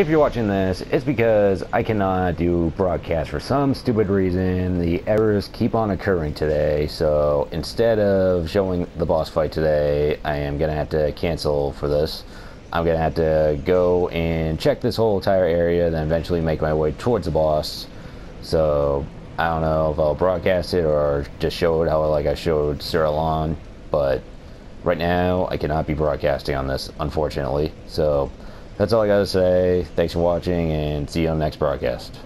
if you're watching this, it's because I cannot do broadcast for some stupid reason. The errors keep on occurring today, so instead of showing the boss fight today, I am going to have to cancel for this. I'm going to have to go and check this whole entire area, then eventually make my way towards the boss. So, I don't know if I'll broadcast it or just show it how like I showed Alonne, but right now I cannot be broadcasting on this, unfortunately. So, that's all I gotta say. Thanks for watching, and see you on the next broadcast.